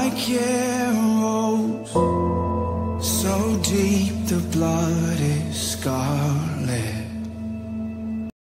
like arrows, so deep the blood is scarred.